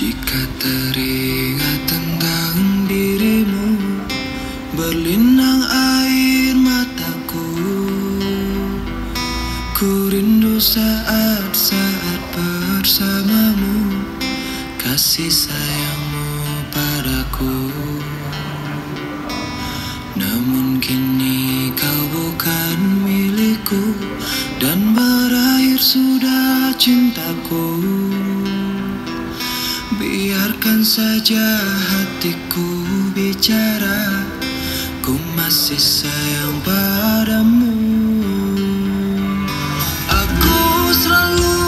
Jika teringat tentang dirimu Berlinang air mataku. Ku rindu saat-saat bersamamu Kasih sayangmu padaku. Namun kini kau bukan milikku Dan berakhir sudah cintaku Biarkan saja hatiku bicara Ku masih sayang padamu. Aku selalu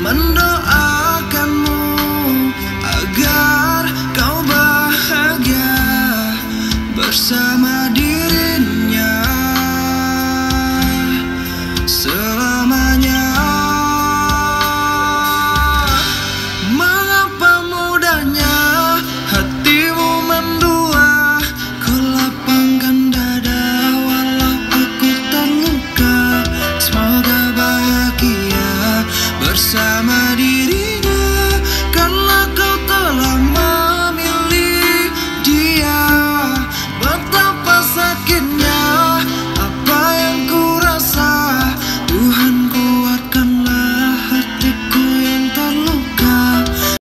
mendoakanmu Agar kau bahagia bersama summer.